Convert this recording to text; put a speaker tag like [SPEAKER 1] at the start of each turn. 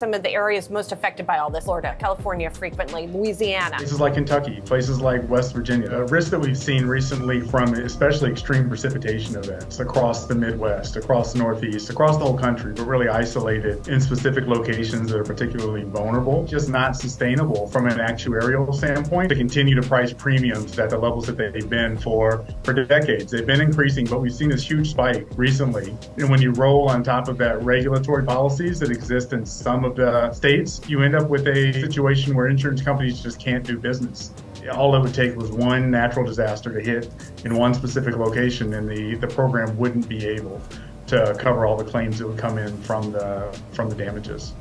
[SPEAKER 1] some of the areas most affected by all this Florida, California frequently, Louisiana.
[SPEAKER 2] Places like Kentucky, places like West Virginia. The risk that we've seen recently from especially extreme precipitation events across the Midwest, across the Northeast, across the whole country, but really isolated in specific locations that are particularly vulnerable, just not sustainable from an actuarial standpoint to continue to price premiums at the levels that they've been for, for decades. They've been increasing, but we've seen this huge spike recently. And when you roll on top of that regulatory policies that exist in some of the states, you end up with a situation where insurance companies just can't do business. All it would take was one natural disaster to hit in one specific location, and the, the program wouldn't be able to cover all the claims that would come in from the from the damages.